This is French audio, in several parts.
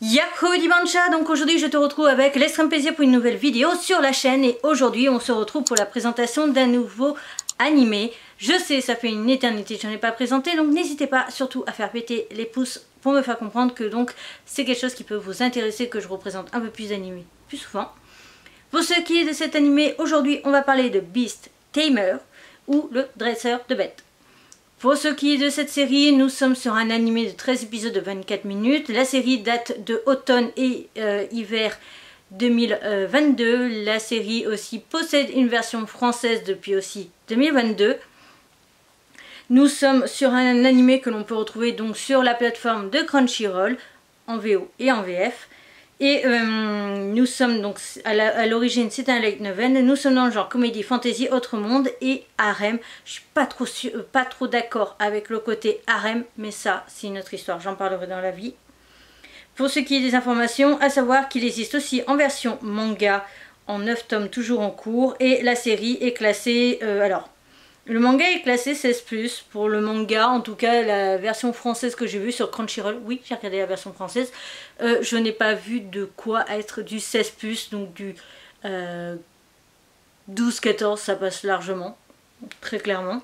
Yako Dibancha, donc aujourd'hui je te retrouve avec l'extrême plaisir pour une nouvelle vidéo sur la chaîne et aujourd'hui on se retrouve pour la présentation d'un nouveau animé. Je sais ça fait une éternité que je n'en ai pas présenté donc n'hésitez pas surtout à faire péter les pouces pour me faire comprendre que donc c'est quelque chose qui peut vous intéresser que je représente un peu plus d'animés plus souvent. Pour ce qui est de cet animé, aujourd'hui on va parler de Beast Tamer ou le dresseur de bêtes. Pour ce qui est de cette série, nous sommes sur un animé de 13 épisodes de 24 minutes. La série date de automne et euh, hiver 2022. La série aussi possède une version française depuis aussi 2022. Nous sommes sur un animé que l'on peut retrouver donc sur la plateforme de Crunchyroll en VO et en VF. Et euh, nous sommes donc, à l'origine c'est un light novel, nous sommes dans le genre comédie, fantasy, autre monde et harem. Je suis pas trop, euh, pas trop d'accord avec le côté harem, mais ça c'est une autre histoire, j'en parlerai dans la vie. Pour ce qui est des informations, à savoir qu'il existe aussi en version manga, en 9 tomes toujours en cours, et la série est classée, euh, alors le manga est classé 16+, pour le manga, en tout cas la version française que j'ai vue sur Crunchyroll, oui j'ai regardé la version française, euh, je n'ai pas vu de quoi être du 16+, donc du 12-14 euh, ça passe largement, très clairement.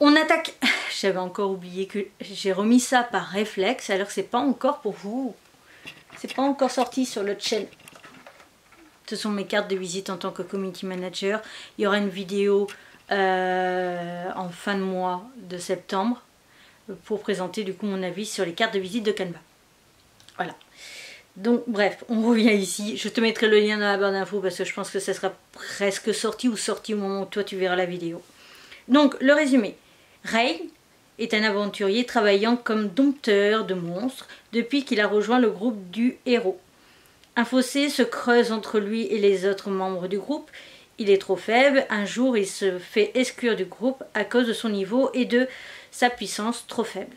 On attaque, j'avais encore oublié que j'ai remis ça par réflexe. Alors que c'est pas encore pour vous, c'est pas encore sorti sur le channel. Ce sont mes cartes de visite en tant que community manager, il y aura une vidéo euh, en fin de mois de septembre pour présenter du coup mon avis sur les cartes de visite de Canva. Voilà. Donc bref, on revient ici. Je te mettrai le lien dans la barre d'infos parce que je pense que ça sera presque sorti ou sorti au moment où toi tu verras la vidéo. Donc le résumé. Ray est un aventurier travaillant comme dompteur de monstres depuis qu'il a rejoint le groupe du héros. Un fossé se creuse entre lui et les autres membres du groupe est trop faible, un jour il se fait exclure du groupe à cause de son niveau et de sa puissance trop faible.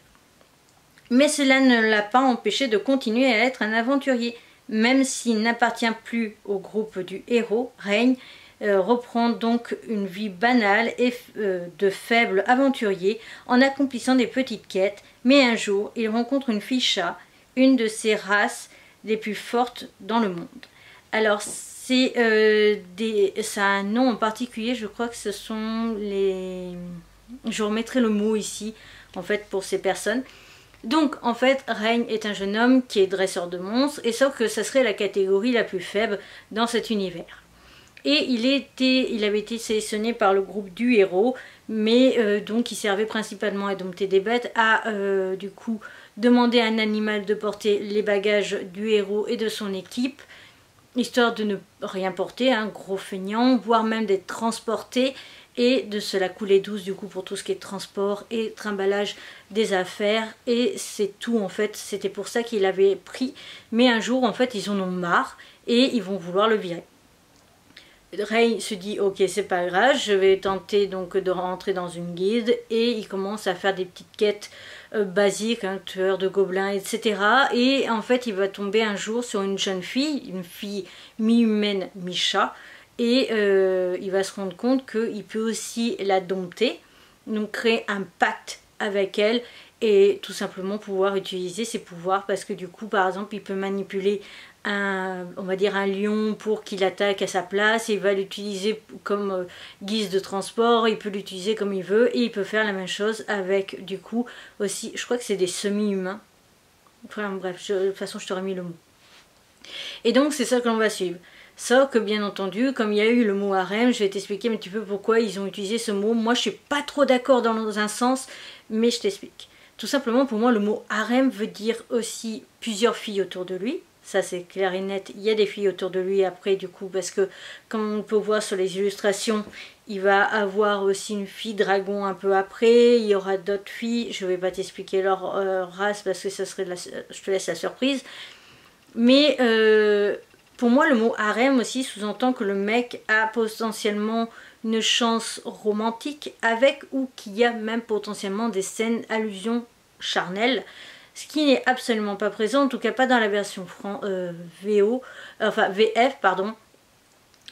Mais cela ne l'a pas empêché de continuer à être un aventurier, même s'il n'appartient plus au groupe du héros, Règne euh, reprend donc une vie banale et euh, de faible aventurier en accomplissant des petites quêtes, mais un jour il rencontre une fille chat, une de ces races les plus fortes dans le monde. Alors c'est euh, a un nom en particulier, je crois que ce sont les... Je remettrai le mot ici, en fait, pour ces personnes. Donc, en fait, Règne est un jeune homme qui est dresseur de monstres, et sauf que ça serait la catégorie la plus faible dans cet univers. Et il, était, il avait été sélectionné par le groupe du héros, mais euh, donc il servait principalement à dompter des bêtes, à euh, du coup demander à un animal de porter les bagages du héros et de son équipe, histoire de ne rien porter, un gros feignant, voire même d'être transporté et de se la couler douce du coup pour tout ce qui est transport et trimballage des affaires. Et c'est tout en fait, c'était pour ça qu'il avait pris. Mais un jour en fait ils en ont marre et ils vont vouloir le virer. Ray se dit ok c'est pas grave, je vais tenter donc de rentrer dans une guide et il commence à faire des petites quêtes euh, basiques, hein, tueur de gobelins, etc. Et en fait il va tomber un jour sur une jeune fille, une fille mi-humaine, mi-chat, et euh, il va se rendre compte qu'il peut aussi la dompter, donc créer un pacte avec elle et tout simplement pouvoir utiliser ses pouvoirs parce que du coup par exemple il peut manipuler on va dire un lion pour qu'il attaque à sa place, il va l'utiliser comme euh, guise de transport, il peut l'utiliser comme il veut et il peut faire la même chose avec du coup aussi, je crois que c'est des semi-humains. Bref, de toute façon je t'aurais mis le mot. Et donc c'est ça que l'on va suivre. Sauf que bien entendu, comme il y a eu le mot harem, je vais t'expliquer un petit peu pourquoi ils ont utilisé ce mot. Moi je suis pas trop d'accord dans un sens, mais je t'explique. Tout simplement pour moi le mot harem veut dire aussi plusieurs filles autour de lui, ça c'est clair et net. Il y a des filles autour de lui après du coup parce que comme on peut voir sur les illustrations, il va avoir aussi une fille dragon un peu après. Il y aura d'autres filles. Je ne vais pas t'expliquer leur euh, race parce que ça serait je te laisse la surprise. Mais euh, pour moi le mot harem aussi sous-entend que le mec a potentiellement une chance romantique avec ou qu'il y a même potentiellement des scènes allusions charnelles ce qui n'est absolument pas présent, en tout cas pas dans la version euh, VO, enfin VF, pardon.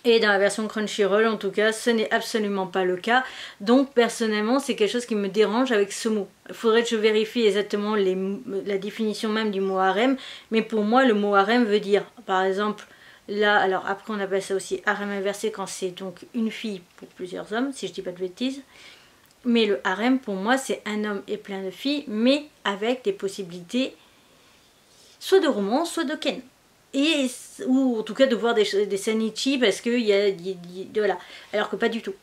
Et dans la version Crunchyroll, en tout cas, ce n'est absolument pas le cas. Donc, personnellement, c'est quelque chose qui me dérange avec ce mot. Il faudrait que je vérifie exactement la définition même du mot harem. Mais pour moi, le mot harem veut dire, par exemple, là, alors après on appelle ça aussi harem inversé quand c'est donc une fille pour plusieurs hommes, si je dis pas de bêtises. Mais le harem, pour moi, c'est un homme et plein de filles, mais avec des possibilités soit de romance, soit de ken. Et ou en tout cas de voir des, des sanichi parce qu'il y a, voilà. Alors que pas du tout.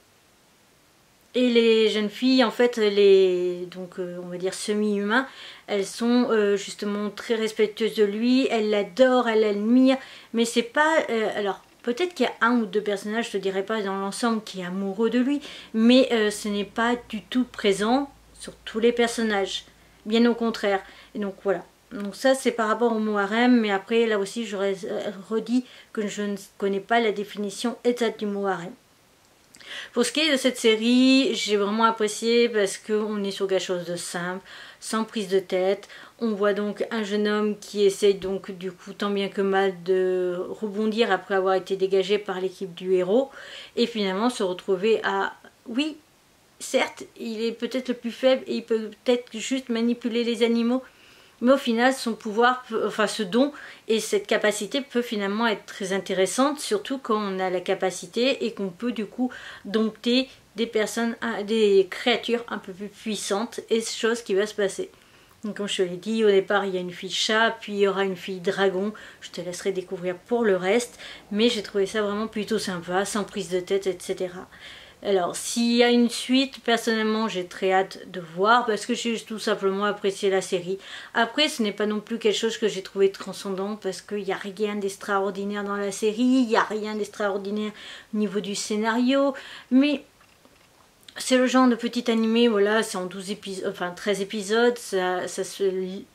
Et les jeunes filles en fait les donc euh, on va dire semi-humains elles sont euh, justement très respectueuses de lui elles l'adorent elles l'admirent mais c'est pas euh, alors peut-être qu'il y a un ou deux personnages je te dirais pas dans l'ensemble qui est amoureux de lui mais ce n'est pas du tout présent sur tous les personnages. Bien au contraire. Et donc voilà. Donc ça c'est par rapport au mot harem, mais après là aussi j'aurais euh, redit que je ne connais pas la définition exacte du mot harem. Pour ce qui est de cette série, j'ai vraiment apprécié parce qu'on est sur quelque chose de simple, sans prise de tête. On voit donc un jeune homme qui essaye donc du coup tant bien que mal de rebondir après avoir été dégagé par l'équipe du héros et finalement se retrouver à oui, certes, il est peut-être le plus faible et il peut peut-être juste manipuler les animaux, mais au final son pouvoir, enfin ce don et cette capacité peut finalement être très intéressante, surtout quand on a la capacité et qu'on peut du coup dompter des personnes, des créatures un peu plus puissantes et chose qui va se passer. Donc, comme je te l'ai dit, au départ il y a une fille chat, puis il y aura une fille dragon, je te laisserai découvrir pour le reste, mais j'ai trouvé ça vraiment plutôt sympa, sans prise de tête, etc. Alors, s'il y a une suite, personnellement, j'ai très hâte de voir parce que j'ai tout simplement apprécié la série. Après, ce n'est pas non plus quelque chose que j'ai trouvé transcendant parce qu'il n'y a rien d'extraordinaire dans la série, il n'y a rien d'extraordinaire au niveau du scénario, mais c'est le genre de petit animé, voilà, c'est en 12 épisodes, enfin 13 épisodes, ça, ça se lit,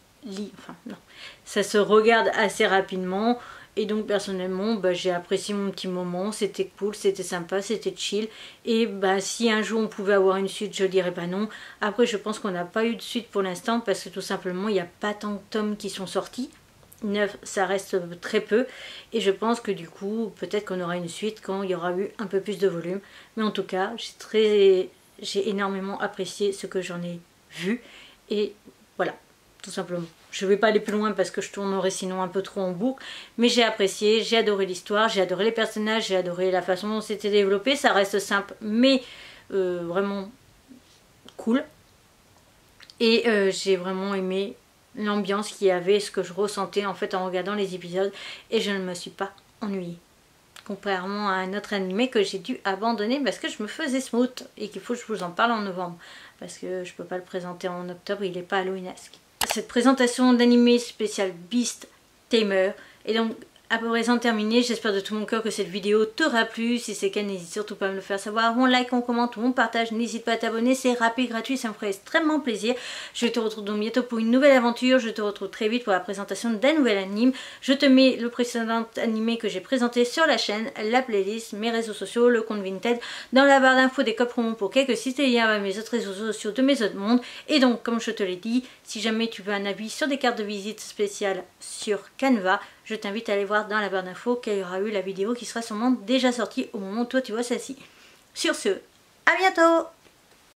enfin non, ça se regarde assez rapidement. Et donc personnellement, bah, j'ai apprécié mon petit moment, c'était cool, c'était sympa, c'était chill. Et bah, si un jour on pouvait avoir une suite, je dirais pas non. Après, je pense qu'on n'a pas eu de suite pour l'instant parce que tout simplement, il n'y a pas tant de tomes qui sont sortis. Neuf, ça reste très peu. Et je pense que du coup, peut-être qu'on aura une suite quand il y aura eu un peu plus de volume. Mais en tout cas, j'ai très, j'ai énormément apprécié ce que j'en ai vu. Et voilà, tout simplement. Je ne vais pas aller plus loin parce que je tournerais sinon un peu trop en boucle. Mais j'ai apprécié, j'ai adoré l'histoire, j'ai adoré les personnages, j'ai adoré la façon dont c'était développé. Ça reste simple, mais euh, vraiment cool. Et euh, j'ai vraiment aimé l'ambiance qu'il y avait, ce que je ressentais en fait en regardant les épisodes. Et je ne me suis pas ennuyée. Contrairement à un autre animé que j'ai dû abandonner parce que je me faisais smooth et qu'il faut que je vous en parle en novembre. Parce que je ne peux pas le présenter en octobre, il n'est pas halloweenesque cette présentation d'animé spécial Beast Tamer. Et donc à peu près terminé. J'espère de tout mon cœur que cette vidéo t'aura plu. Si c'est le cas, n'hésite surtout pas à me le faire savoir. On like, on commente, on partage. N'hésite pas à t'abonner. C'est rapide, gratuit, ça me ferait extrêmement plaisir. Je te retrouve donc bientôt pour une nouvelle aventure. Je te retrouve très vite pour la présentation d'un nouvel anime. Je te mets le précédent animé que j'ai présenté sur la chaîne, la playlist, mes réseaux sociaux, le compte Vinted, dans la barre d'infos des codes promo pour quelques sites et liens à mes autres réseaux sociaux de mes autres mondes. Et donc, comme je te l'ai dit, si jamais tu veux un avis sur des cartes de visite spéciales sur Canva, je t'invite à aller voir dans la barre d'infos qu'il y aura eu la vidéo qui sera sûrement déjà sortie au moment où toi tu vois celle-ci. Sur ce, à bientôt